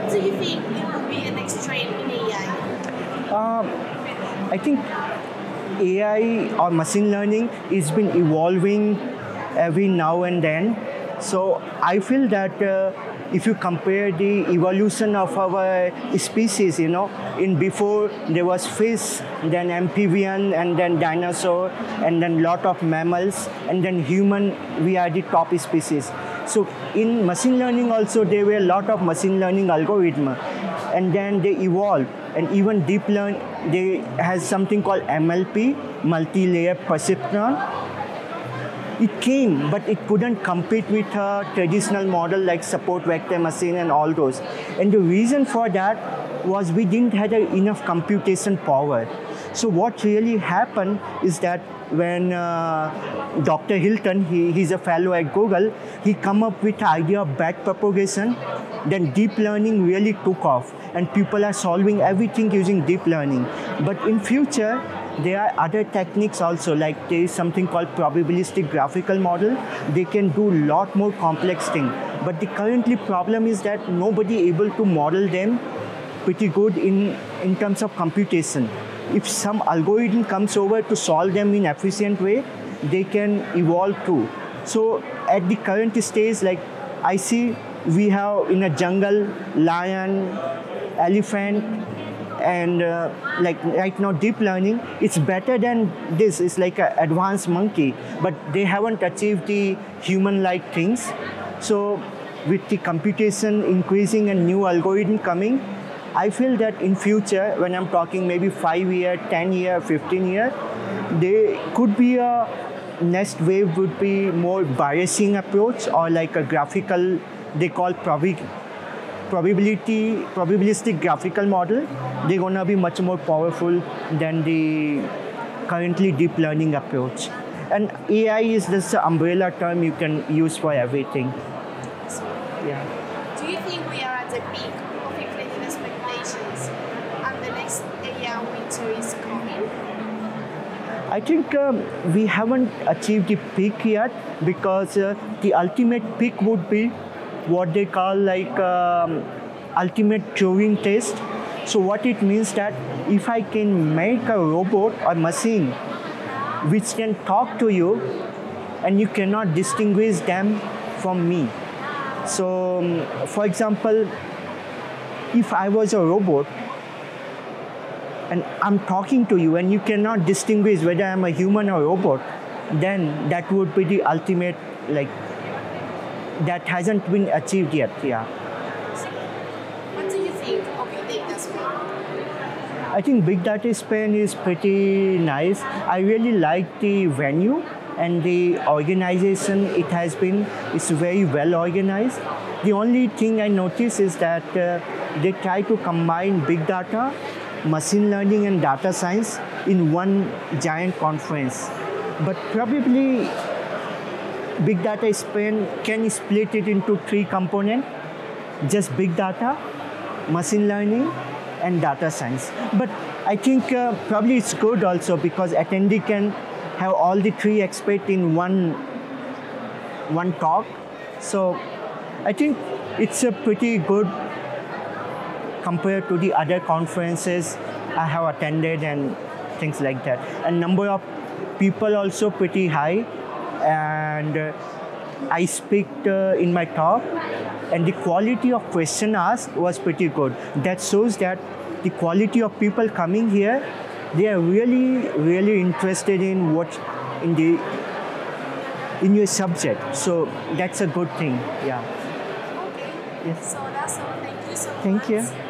what do you think it will be the next trend in AI? Um, I think AI or machine learning is been evolving every now and then. So I feel that uh, if you compare the evolution of our species, you know, in before there was fish, then amphibian, and then dinosaur, and then lot of mammals, and then human. We are the top species. So in machine learning also there were a lot of machine learning algorithm, and then they evolved, and even deep learn they has something called MLP, multi-layer perceptron it came, but it couldn't compete with a traditional model like support vector machine and all those. And the reason for that was we didn't have enough computation power. So what really happened is that when uh, Dr. Hinton, he, he's a fellow at Google, he come up with the idea of backpropagation, then deep learning really took off and people are solving everything using deep learning. But in future, there are other techniques also, like there is something called probabilistic graphical model. They can do lot more complex thing. But the currently problem is that nobody able to model them pretty good in, in terms of computation. If some algorithm comes over to solve them in efficient way, they can evolve too. So at the current stage, like I see we have in a jungle, lion, elephant, and uh, like right now deep learning it's better than this it's like an advanced monkey but they haven't achieved the human like things so with the computation increasing and new algorithm coming i feel that in future when i'm talking maybe 5 year 10 year 15 year there could be a next wave would be more biasing approach or like a graphical they call probability probability probabilistic graphical model. They're going to be much more powerful than the currently deep learning approach. And ai is just an umbrella term you can use for everything. Yeah. Do you think we are at the peak of inflated expectations and the next Is? I think um, we haven't achieved the peak yet because uh, the ultimate peak would be what they call like um, ultimate Turing test. So what it means that if I can make a robot or machine which can talk to you and you cannot distinguish them from me. So um, for example, if I was a robot and I'm talking to you and you cannot distinguish whether I'm a human or a robot, then that would be the ultimate like that hasn't been achieved yet. Yeah. What do you think of your data? I think Big Data Spain is pretty nice. I really like the venue and the organization it has been is very well organized. The only thing I notice is that uh, they try to combine big data, machine learning and data science in one giant conference. But probably Big Data Spain can split it into three components, just big data, machine learning and data science. But I think uh, probably it's good also because attendee can have all the three experts in one one talk. So I think it's a pretty good compared to the other conferences I have attended and things like that. And number of people also pretty high and uh, I speak uh, in my talk and the quality of question asked was pretty good. That shows that the quality of people coming here, they are really, really interested in what in the in your subject. So that's a good thing. Yeah. Okay. Yes. So that's all. Thank you so Thank much. you.